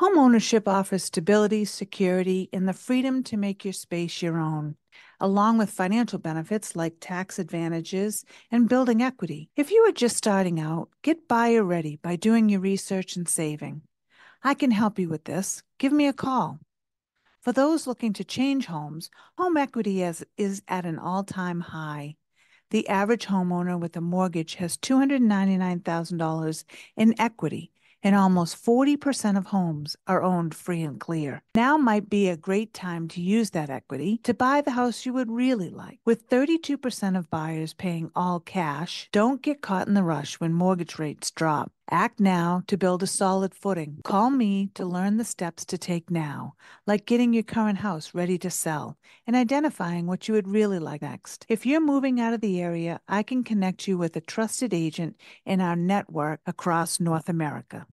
Homeownership offers stability, security, and the freedom to make your space your own, along with financial benefits like tax advantages and building equity. If you are just starting out, get buyer ready by doing your research and saving. I can help you with this. Give me a call. For those looking to change homes, home equity is, is at an all time high. The average homeowner with a mortgage has $299,000 in equity and almost 40% of homes are owned free and clear. Now might be a great time to use that equity to buy the house you would really like. With 32% of buyers paying all cash, don't get caught in the rush when mortgage rates drop. Act now to build a solid footing. Call me to learn the steps to take now, like getting your current house ready to sell and identifying what you would really like next. If you're moving out of the area, I can connect you with a trusted agent in our network across North America.